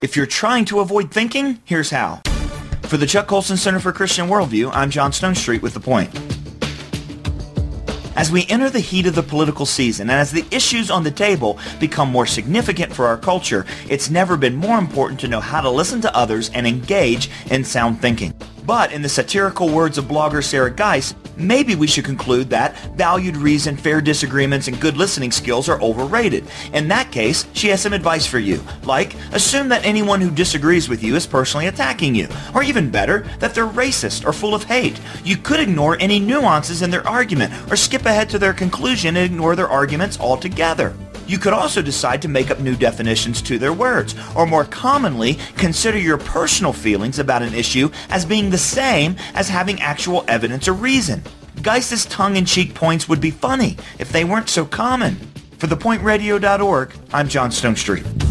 If you're trying to avoid thinking, here's how. For the Chuck Colson Center for Christian Worldview, I'm John Stonestreet with The Point. As we enter the heat of the political season and as the issues on the table become more significant for our culture, it's never been more important to know how to listen to others and engage in sound thinking. But in the satirical words of blogger Sarah Geis, maybe we should conclude that valued reason, fair disagreements, and good listening skills are overrated. In that case, she has some advice for you. Like, assume that anyone who disagrees with you is personally attacking you. Or even better, that they're racist or full of hate. You could ignore any nuances in their argument or skip ahead to their conclusion and ignore their arguments altogether. You could also decide to make up new definitions to their words, or more commonly, consider your personal feelings about an issue as being the same as having actual evidence or reason. Geis's tongue-in-cheek points would be funny if they weren't so common. For thepointradio.org, I'm John Stonestreet.